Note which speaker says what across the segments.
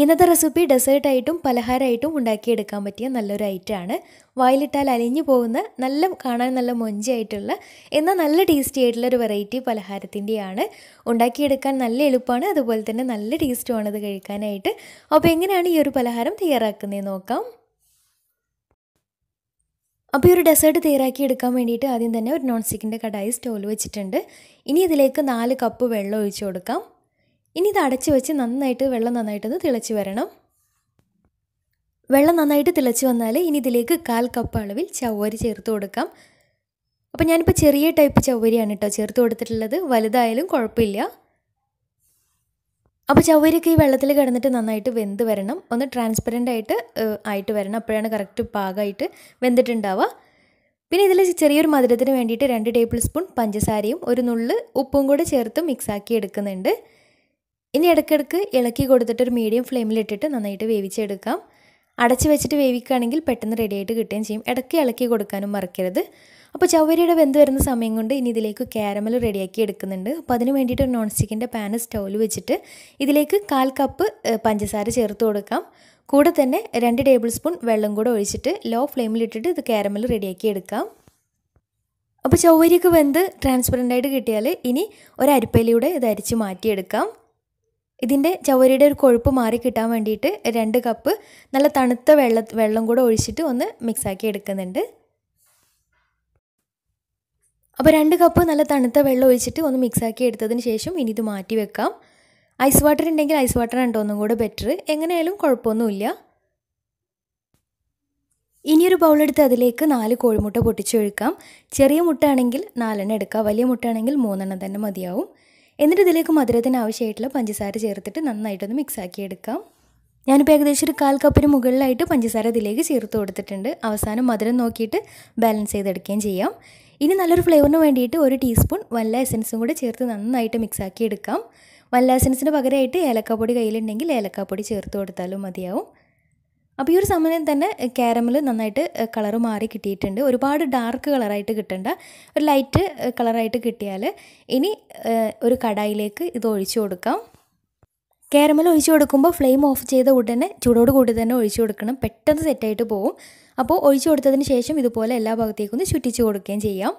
Speaker 1: ഇന്നത്തെ റെസിപ്പി ഡെസേർട്ടായിട്ടും പലഹാരമായിട്ടും ഉണ്ടാക്കിയെടുക്കാൻ പറ്റിയ നല്ലൊരു ഐറ്റമാണ്. വായിലിട്ടാൽ അലിഞ്ഞു പോകുന്ന നല്ല കാണാൻ നല്ല മൊഞ്ചായിട്ടുള്ള എന്നാൽ നല്ല ടേസ്റ്റി ആയിട്ടുള്ള ഒരു വെറൈറ്റി പലഹാരത്തിന്റെയാണ്. ഉണ്ടാക്കിയെടുക്കാൻ നല്ല എളുപ്പമാണ് അതുപോലെ തന്നെ നല്ല ടേസ്റ്റുമാണ് ഇത് കഴിക്കാനായിട്ട്. അപ്പോൾ എങ്ങനെയാണ് ഈ ഒരു പലഹാരം തയ്യാറാക്കുന്നത് നോക്കാം. അപ്പോൾ ഈ ഒരു ഡെസേർട്ട് തയ്യാറാക്കി എടുക്കാൻ വേണ്ടിയിട്ട് ആദ്യം തന്നെ ഒരു നോൺ സ്റ്റിക്കിന്റെ കടായി സ്റ്റോവിൽ വെച്ചിട്ടുണ്ട്. ഇനി ഇതിലേക്ക് നാല് കപ്പ് വെള്ളം ഒഴിച്ചു കൊടുക്കാം. ഇനി ഇത് അടച്ചു വെച്ച് നന്നായിട്ട് വെള്ളം നന്നായിട്ടൊന്ന് തിളച്ച് വരണം. വെള്ളം നന്നായിട്ട് തിളച്ച് വന്നാൽ ഇനി ഇതിലേക്ക് കാൽ കപ്പ് അളവിൽ ചവ്വരി ചേർത്ത് കൊടുക്കാം. അപ്പോൾ ഞാനിപ്പോൾ ചെറിയ ടൈപ്പ് ചവ്വരിയാണ് കേട്ടോ ചേർത്ത് കൊടുത്തിട്ടുള്ളത്. വലുതായാലും കുഴപ്പമില്ല. അപ്പോൾ ചവ്വരിയൊക്കെ ഈ വെള്ളത്തിൽ കിടന്നിട്ട് നന്നായിട്ട് വെന്ത് വരണം. ഒന്ന് ട്രാൻസ്പെറന്റ് ആയിട്ട് ആയിട്ട് വരണം. അപ്പോഴാണ് കറക്റ്റ് പാകമായിട്ട് വെന്തിട്ടുണ്ടാവുക. പിന്നെ ഇതിൽ ചെറിയൊരു മധുരത്തിന് വേണ്ടിയിട്ട് രണ്ട് ടേബിൾ സ്പൂൺ പഞ്ചസാരയും ഒരു നുള്ള് ഉപ്പും കൂടെ ചേർത്ത് മിക്സാക്കി എടുക്കുന്നുണ്ട്. ഇനി ഇടയ്ക്കിടയ്ക്ക് ഇളക്കി കൊടുത്തിട്ട് ഒരു മീഡിയം ഫ്ലെയിമിലിട്ടിട്ട് നന്നായിട്ട് വേവിച്ചെടുക്കാം. അടച്ച് വെച്ചിട്ട് വേവിക്കുകയാണെങ്കിൽ പെട്ടെന്ന് റെഡിയായിട്ട് കിട്ടുകയും ചെയ്യും. ഇടയ്ക്ക് ഇളക്കി കൊടുക്കാനും മറക്കരുത്. അപ്പോൾ ചവ്വരിയുടെ വെന്ത് വരുന്ന സമയം കൊണ്ട് ഇനി ഇതിലേക്ക് കാരമൽ റെഡിയാക്കി എടുക്കുന്നുണ്ട്. അപ്പോൾ അതിന് വേണ്ടിയിട്ട് ഒരു നോൺ സ്റ്റിക്കിന്റെ പാന് സ്റ്റൗവിൽ വെച്ചിട്ട് ഇതിലേക്ക് കാൽ കപ്പ് പഞ്ചസാര ചേർത്ത് കൊടുക്കാം. കൂടെ തന്നെ രണ്ട് ടേബിൾ സ്പൂൺ വെള്ളം കൂടെ ഒഴിച്ചിട്ട് ലോ ഫ്ലെയിമിലിട്ടിട്ട് ഇത് കാരമൽ റെഡിയാക്കി എടുക്കാം. അപ്പോൾ ചവ്വരിയൊക്കെ വെന്ത് ട്രാൻസ്പെറന്റ് ആയിട്ട് കിട്ടിയാൽ ഇനി ഒരു അരിപ്പയിലൂടെ ഇത് അരിച്ച് മാറ്റിയെടുക്കാം. ഇതിന്റെ ചവരിയുടെ ഒരു കൊഴുപ്പ് മാറി കിട്ടാൻ വേണ്ടിയിട്ട് രണ്ട് കപ്പ് നല്ല തണുത്ത വെള്ള വെള്ളം കൂടെ ഒഴിച്ചിട്ട് ഒന്ന് മിക്സാക്കി എടുക്കുന്നുണ്ട്. അപ്പോൾ രണ്ട് കപ്പ് നല്ല തണുത്ത വെള്ളം ഒഴിച്ചിട്ട് ഒന്ന് മിക്സാക്കി എടുത്തതിന് ശേഷം ഇനി ഇത് മാറ്റി വെക്കാം. ഐസ് വാട്ടർ ഉണ്ടെങ്കിൽ ഐസ് വാട്ടർ ഉണ്ടോ ഒന്നും കൂടെ ബെറ്റർ എങ്ങനെയായാലും കുഴപ്പമൊന്നുമില്ല. ഇനിയൊരു ബൗളെടുത്ത് അതിലേക്ക് നാല് കോഴിമുട്ട പൊട്ടിച്ചൊഴിക്കാം. ചെറിയ മുട്ട ആണെങ്കിൽ നാലെണ്ണം എടുക്കാം. വലിയ മുട്ട ആണെങ്കിൽ മൂന്നെണ്ണം തന്നെ മതിയാവും. എന്നിട്ട് ഇതിലേക്ക് മധുരത്തിന് ആവശ്യമായിട്ടുള്ള പഞ്ചസാര ചേർത്തിട്ട് നന്നായിട്ടൊന്ന് മിക്സാക്കി എടുക്കാം. ഞാനിപ്പോൾ ഏകദേശം ഒരു കാൽ കപ്പിന് മുകളിലായിട്ട് പഞ്ചസാര ഇതിലേക്ക് ചേർത്ത് കൊടുത്തിട്ടുണ്ട്. അവസാനം മധുരം നോക്കിയിട്ട് ബാലൻസ് ചെയ്തെടുക്കുകയും ചെയ്യാം. ഇനി നല്ലൊരു ഫ്ലേവറിന് വേണ്ടിയിട്ട് ഒരു ടീസ്പൂൺ വല്ല എസൻസും കൂടെ ചേർത്ത് നന്നായിട്ട് മിക്സ് ആക്കി എടുക്കാം. വല്ല എസൻസിന് പകരമായിട്ട് ഏലക്കാപ്പൊടി കയ്യിലുണ്ടെങ്കിൽ ഏലക്കാപ്പൊടി ചേർത്ത് കൊടുത്താലും മതിയാവും. അപ്പോൾ ഈ ഒരു സമയം തന്നെ കാരമൽ നന്നായിട്ട് കളർ മാറി കിട്ടിയിട്ടുണ്ട്. ഒരുപാട് ഡാർക്ക് കളറായിട്ട് കിട്ടേണ്ട. ഒരു ലൈറ്റ് കളറായിട്ട് കിട്ടിയാൽ ഇനി ഒരു കടായിലേക്ക് ഇത് ഒഴിച്ചു കൊടുക്കാം. കാരമൽ ഒഴിച്ചു കൊടുക്കുമ്പോൾ ഫ്ലെയിം ഓഫ് ചെയ്ത ഉടനെ ചൂടോട് കൂടി തന്നെ ഒഴിച്ചു കൊടുക്കണം. പെട്ടെന്ന് സെറ്റായിട്ട് പോകും അപ്പോൾ ഒഴിച്ചു കൊടുത്തതിന് ശേഷം ഇതുപോലെ എല്ലാ ഭാഗത്തേക്കും ഒന്ന് ചുറ്റിച്ച് കൊടുക്കുകയും ചെയ്യാം.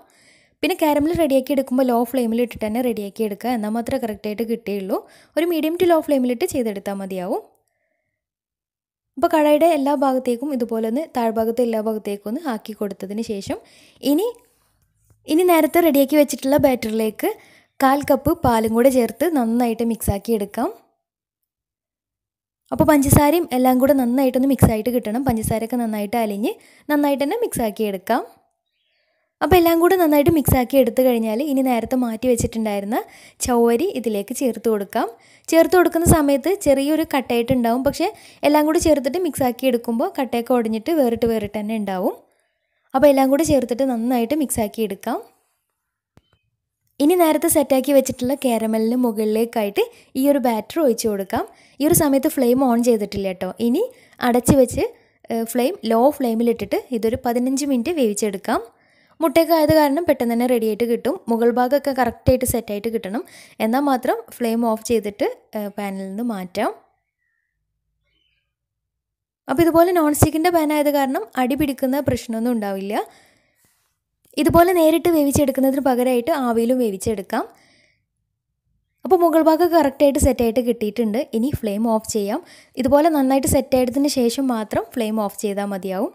Speaker 1: പിന്നെ കാരമൽ റെഡിയാക്കി എടുക്കുമ്പോൾ ലോ ഫ്ലെയിമിൽ ഇട്ടിട്ട് തന്നെ റെഡിയാക്കി എടുക്കുക. എന്നാൽ മാത്രമേ കറക്റ്റായിട്ട് കിട്ടിയുള്ളൂ. ഒരു മീഡിയം ടു ലോ ഫ്ലെയിമിലിട്ട് ചെയ്തെടുത്താൽ മതിയാവും. അപ്പോൾ കടയുടെ എല്ലാ ഭാഗത്തേക്കും ഇതുപോലെ ഒന്ന് താഴ്ഭാഗത്തെ എല്ലാ ഭാഗത്തേക്കും ഒന്ന് ആക്കി കൊടുത്തതിന് ശേഷം ഇനി ഇനി നേരത്തെ റെഡിയാക്കി വെച്ചിട്ടുള്ള ബാറ്ററിലേക്ക് കാൽ കപ്പ് പാലും കൂടെ ചേർത്ത് നന്നായിട്ട് മിക്സാക്കി എടുക്കാം. അപ്പോൾ പഞ്ചസാരയും എല്ലാം കൂടെ നന്നായിട്ടൊന്ന് മിക്സായിട്ട് കിട്ടണം. പഞ്ചസാരയൊക്കെ നന്നായിട്ട് അലിഞ്ഞ് നന്നായിട്ട് തന്നെ മിക്സാക്കി എടുക്കാം. അപ്പോൾ എല്ലാം കൂടെ നന്നായിട്ട് മിക്സാക്കി എടുത്തു കഴിഞ്ഞാൽ ഇനി നേരത്തെ മാറ്റി വെച്ചിട്ടുണ്ടായിരുന്ന ചവരി ഇതിലേക്ക് ചേർത്ത് കൊടുക്കാം. ചേർത്ത് കൊടുക്കുന്ന സമയത്ത് ചെറിയൊരു കട്ടയായിട്ടുണ്ടാവും പക്ഷേ എല്ലാം കൂടി ചേർത്തിട്ട് മിക്സാക്കി എടുക്കുമ്പോൾ കട്ടയൊക്കെ ഒടിഞ്ഞിട്ട് വേറിട്ട് വേറിട്ട് തന്നെ ഉണ്ടാവും. അപ്പോൾ എല്ലാം കൂടി ചേർത്തിട്ട് നന്നായിട്ട് മിക്സാക്കി എടുക്കാം. ഇനി നേരത്തെ സെറ്റാക്കി വെച്ചിട്ടുള്ള കാരമലിന് മുകളിലേക്കായിട്ട് ഈ ഒരു ബാറ്റർ ഒഴിച്ചു കൊടുക്കാം. ഈ ഒരു സമയത്ത് ഫ്ലെയിം ഓൺ ചെയ്തിട്ടില്ല കേട്ടോ ഇനി അടച്ച് വെച്ച് ഫ്ലെയിം ലോ ഫ്ലെയിമിലിട്ടിട്ട് ഇതൊരു പതിനഞ്ച് മിനിറ്റ് വേവിച്ചെടുക്കാം. മുട്ടയൊക്കെ ആയത് കാരണം പെട്ടെന്ന് തന്നെ റെഡി ആയിട്ട് കിട്ടും. മുകൾ ഭാഗമൊക്കെ കറക്റ്റായിട്ട് സെറ്റായിട്ട് കിട്ടണം. എന്നാൽ മാത്രം ഫ്ലെയിം ഓഫ് ചെയ്തിട്ട് പാനിൽ നിന്ന് മാറ്റാം. അപ്പോൾ ഇതുപോലെ നോൺ സ്റ്റിക്കിന്റെ പാൻ ആയത് കാരണം അടി പിടിക്കുന്ന പ്രശ്നമൊന്നും ഉണ്ടാവില്ല. ഇതുപോലെ നേരിട്ട് വേവിച്ചെടുക്കുന്നതിന് പകരമായിട്ട് ആവിയിലും വേവിച്ചെടുക്കാം. അപ്പോൾ മുകൾ ഭാഗം കറക്റ്റായിട്ട് സെറ്റായിട്ട് കിട്ടിയിട്ടുണ്ട്. ഇനി ഫ്ലെയിം ഓഫ് ചെയ്യാം. ഇതുപോലെ നന്നായിട്ട് സെറ്റായതിന് ശേഷം മാത്രം ഫ്ലെയിം ഓഫ് ചെയ്താൽ മതിയാവും.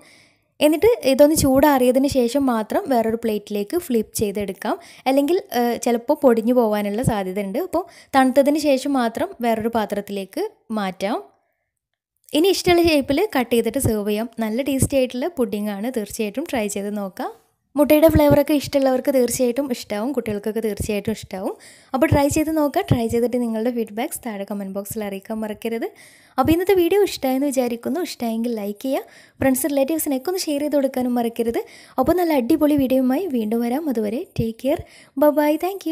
Speaker 1: എന്നിട്ട് ഇതൊന്ന് ചൂടാറിയതിന് ശേഷം മാത്രം വേറൊരു പ്ലേറ്റിലേക്ക് ഫ്ലിപ്പ് ചെയ്തെടുക്കാം. അല്ലെങ്കിൽ ചിലപ്പോൾ പൊടിഞ്ഞു പോകാനുള്ള സാധ്യത ഉണ്ട് അപ്പോൾ തണുത്തതിന് ശേഷം മാത്രം വേറൊരു പാത്രത്തിലേക്ക് മാറ്റാം. ഇനി ഇഷ്ടമുള്ള ഷേപ്പിൽ കട്ട് ചെയ്തിട്ട് സെർവ് ചെയ്യാം. നല്ല ടേസ്റ്റി ആയിട്ടുള്ള പുഡിംഗ് ആണ്. തീർച്ചയായിട്ടും ട്രൈ ചെയ്ത് നോക്കാം. മുട്ടയുടെ ഫ്ലേവറൊക്കെ ഇഷ്ടമുള്ളവർക്ക് തീർച്ചയായിട്ടും ഇഷ്ടമാവും കുട്ടികൾക്കൊക്കെ തീർച്ചയായിട്ടും ഇഷ്ടമാവും അപ്പോൾ ട്രൈ ചെയ്ത് നോക്കുക ട്രൈ ചെയ്തിട്ട് നിങ്ങളുടെ ഫീഡ്ബാക്ക്സ് താഴെ കമന്റ് ബോക്സിൽ അറിയിക്കാൻ മറക്കരുത്. അപ്പോൾ ഇന്നത്തെ വീഡിയോ ഇഷ്ടമായെന്ന് വിചാരിക്കുന്നു ഇഷ്ടമായെങ്കിൽ ലൈക്ക് ചെയ്യുക ഫ്രണ്ട്സ് റിലേറ്റീവ്സിനൊക്കെ ഒന്ന് ഷെയർ ചെയ്ത് കൊടുക്കാനും മറക്കരുത്. അപ്പോൾ നല്ല അടിപൊളി വീഡിയോയുമായി വീണ്ടും വരാം. അതുവരെ ടേക്ക് കെയർ ബൈ താങ്ക്